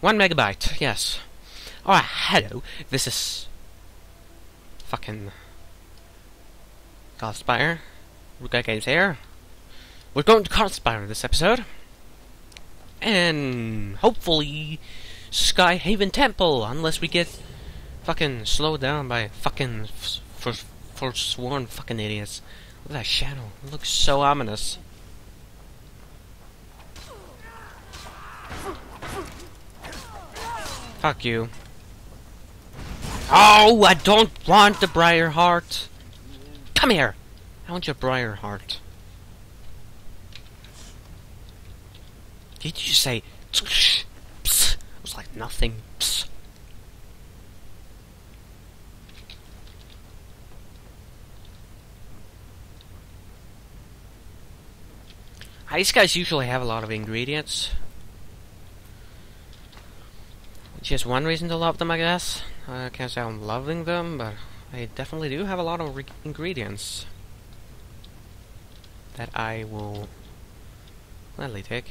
One megabyte, yes. Alright, hello. This is... Fucking... Karthspire. Ruka Games here. We're going to Karthspire this episode. And hopefully Skyhaven Temple, unless we get fucking slowed down by fucking for forsworn fucking idiots. Look at that shadow. It looks so ominous. Fuck you. Oh, I don't want the Briar Heart. Come here. I want your Briar Heart. Did you say? It was like nothing. Psst. These guys usually have a lot of ingredients. Is one reason to love them, I guess. I can't say I'm loving them, but I definitely do have a lot of ingredients. That I will gladly take.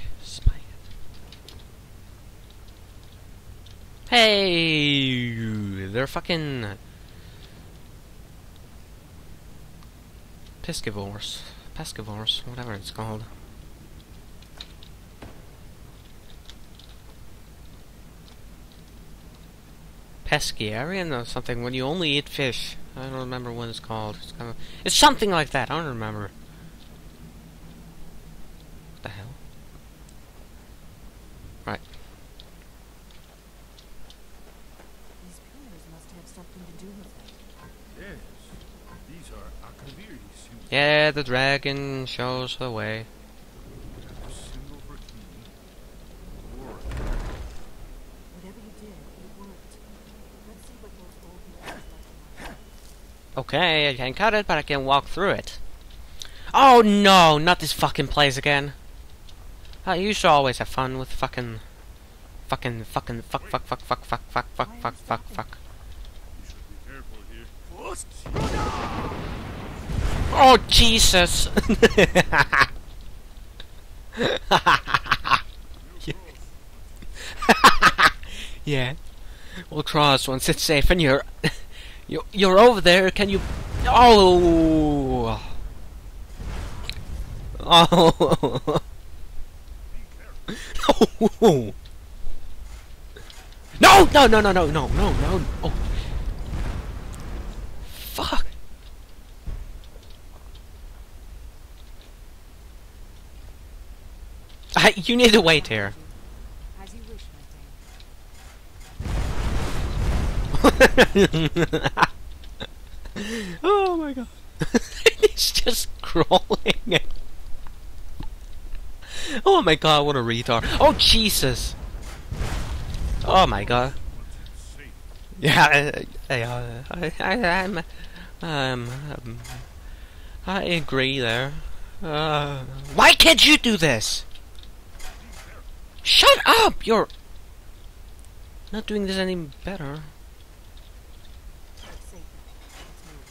Hey! They're fucking... Piscivores. Pescivores, whatever it's called. Pescarian or something when you only eat fish. I don't remember what it's called. It's, kind of, it's something like that. I don't remember. What the hell? Right. These pillars must have something to do with it. Yes, these are Akaviris Yeah, the dragon shows the way. have a symbol for key. Or Whatever you did, it worked. Let's see what those old mirrors look like. Okay, I can cut it, but I can walk through it. Oh no, not this fucking place again. I used to always have fun with fucking... Fucking, fucking, fuck, fuck, fuck, fuck, fuck, fuck, fuck, fuck, fuck, fuck. you should. Oh, Jesus! yeah. We'll cross once it's safe and you're... You you're over there. Can you? Oh. Oh. no. No. No. No. No. No. No. No. Oh. Fuck. I, you need to wait here. oh my god. He's just crawling. oh my god, what a retard. Oh Jesus. Oh my god. Yeah, I, I, I, I'm, um, um, I agree there. Uh, why can't you do this? Shut up! You're not doing this any better. Let's save that. Let's move.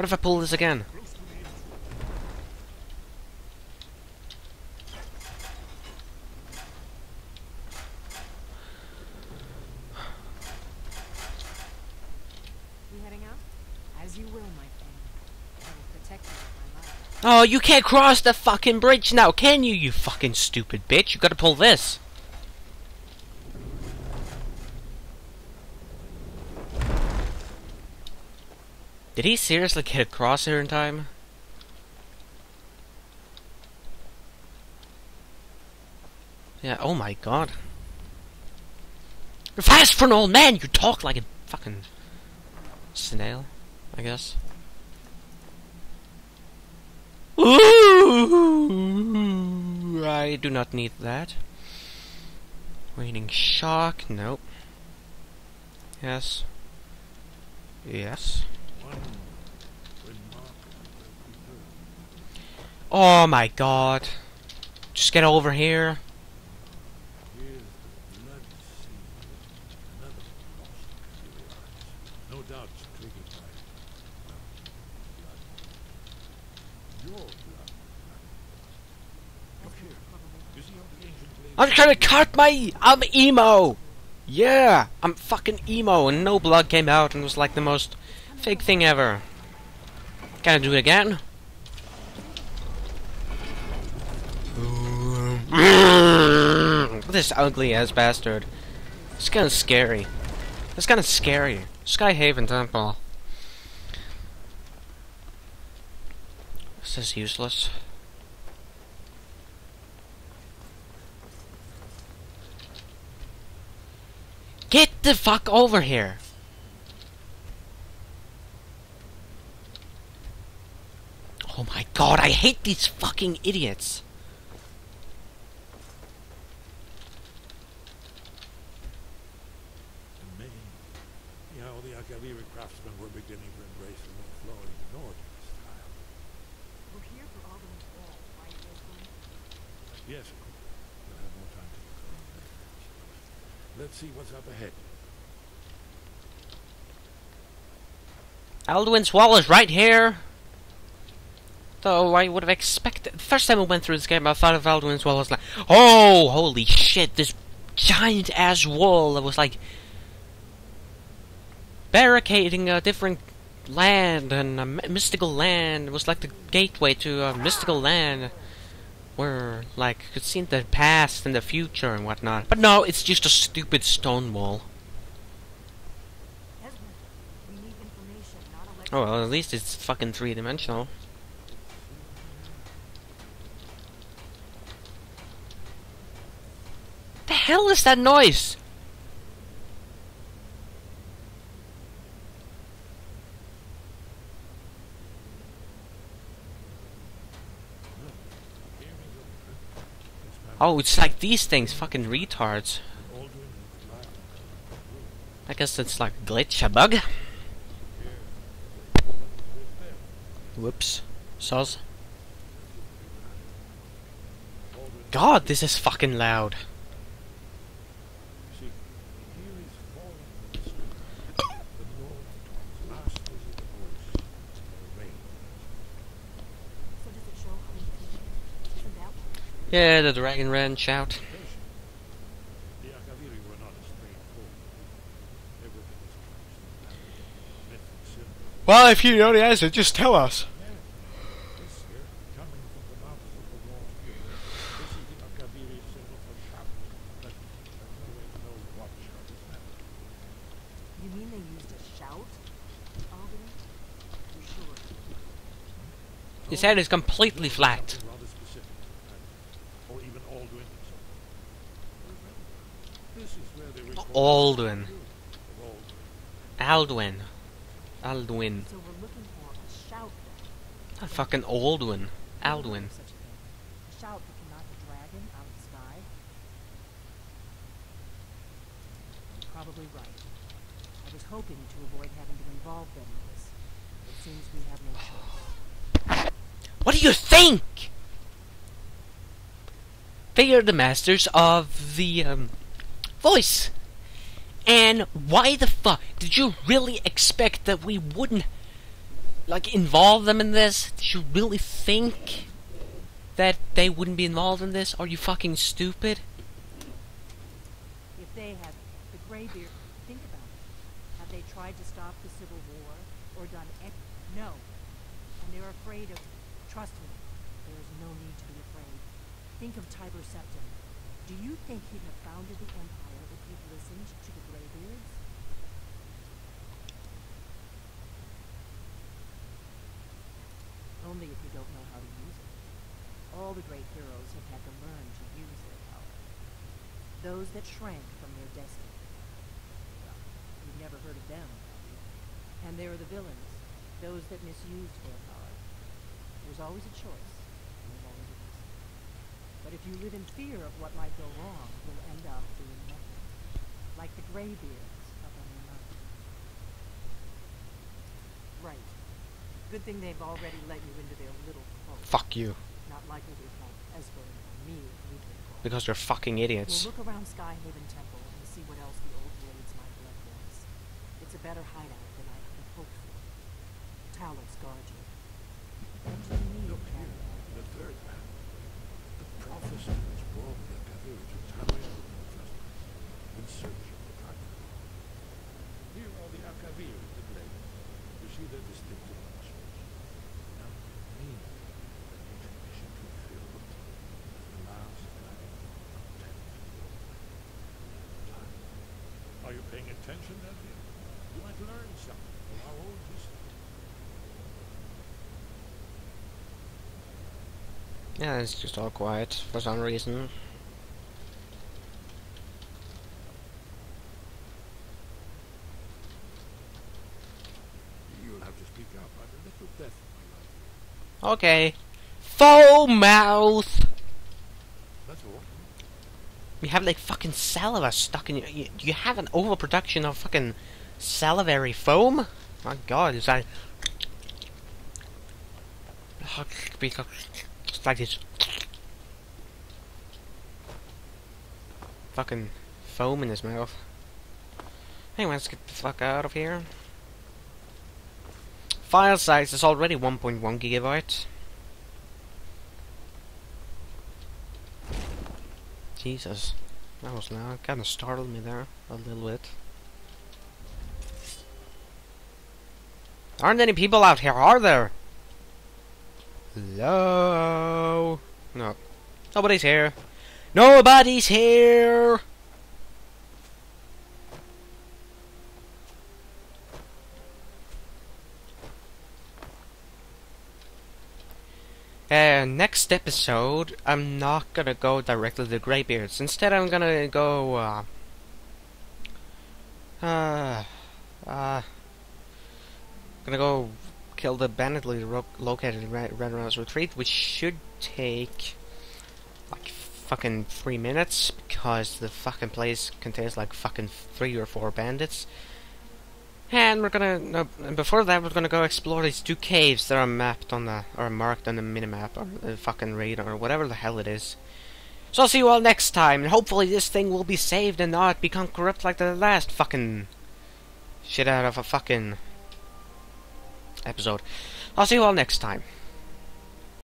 What if I pull this again? You heading out? As you will, my friend. I will protect you with my life. Oh, you can't cross the fucking bridge now, can you, you fucking stupid bitch? You gotta pull this. Did he seriously get across here in time? Yeah, oh my god. You're fast for an old man! You talk like a fucking snail, I guess. Ooh, I do not need that. Waiting shock, nope. Yes. Yes. Oh my god. Just get over here. I'm trying to cut my... I'm emo! Yeah! I'm fucking emo and No Blood came out and was like the most fake thing ever. Can I do it again? this ugly ass bastard. It's kind of scary. It's kind of scary. Skyhaven Temple. This is useless. Get the fuck over here! Oh my god, I hate these fucking idiots! See how the Akaviri craftsmen were beginning to embrace the flowing northern style. We're here for right? Yes. We'll have more time to look. Let's see what's up ahead. Alduin's wall is right here! Though I would have expected. The first time I went through this game, I thought of Alduin's wall as like, oh, holy shit, this giant ass wall that was like barricading a different land and a mystical land. It was like the gateway to a mystical land where, like, you could see the past and the future and whatnot. But no, it's just a stupid stone wall. Desmond, we need information, not electric. Oh, well, at least it's fucking three dimensional. The hell is that noise? Oh, it's like these things, fucking retards. I guess it's like a glitch, a bug. Whoops. Soz. God, this is fucking loud. See, here is falling from the street. The North last visit of voice. The rain. So does it show how we defeated it? Isn't that one? Yeah, the dragon ran shout. The Akaviri were not a straightforward. They were the destruction of myth and symbol. Well, if you know the answer, just tell us. His head is completely the a dragon out of the sky. You're probably right. I was hoping to avoid having to involve them in this. It seems we have no choice. What do you think? They are the masters of the um, voice. And why the fuck did you really expect that we wouldn't like involve them in this? Did you really think that they wouldn't be involved in this? Are you fucking stupid? If they had the Greybeard, think about it. Have they tried to stop the Civil War or done any? No. And they're afraid of. Trust me, there is no need to be afraid. Think of Tiber Septim. Do you think he'd have founded the Empire if he'd listened to the Greybeards? Only if you don't know how to use it. All the great heroes have had to learn to use their power. Those that shrank from their destiny. Well, you've never heard of them, have you? And there are the villains, those that misused their power. There's always a choice, and there's always. But if you live in fear of what might go wrong, you'll end up doing nothing. Like the Greybeards up on the mountain. Right. Good thing they've already let you into their little cult. Fuck you. Not likely to help Esbern or me if we get caught. Because you're fucking idiots. We'll look around Skyhaven Temple and see what else the old raids might let us. It's a better hideout than I could have hoped for. Talos guard you. What do you need, Look here, Carrion? the third man. The prophecy was born search of the continent. Here are the Akavir to blame. You see their distinctive nostrils. Now, mean that information can fill the last line of text. Time. Are you paying attention, Edwin? You might learn something from our own history. Yeah, it's just all quiet for some reason. You'll have to speak up. I'm a little deaf in my life. Okay. Full mouth! That's all. You have like fucking saliva stuck in your. You, you have an overproduction of fucking salivary foam? My god, is that. Just like this. Fucking foam in his mouth. Anyway, let's get the fuck out of here. File size is already 1.1 gigabyte. Jesus. That was loud. Kinda startled me there a little bit. Aren't any people out here, are there? Hello? No. Nobody's here. Nobody's here! Uh, next episode, I'm not gonna go directly to Greybeards. Instead, I'm gonna go, uh... Uh... Uh... Gonna go kill the bandit leader located in Redoran's Retreat, which should take... Like, fucking three minutes, because the fucking place contains, like, fucking three or four bandits. And we're gonna, before that, we're gonna go explore these two caves that are mapped on the, or marked on the minimap, or the fucking radar, or whatever the hell it is. So I'll see you all next time, and hopefully this thing will be saved and not become corrupt like the last fucking shit out of a fucking episode. I'll see you all next time.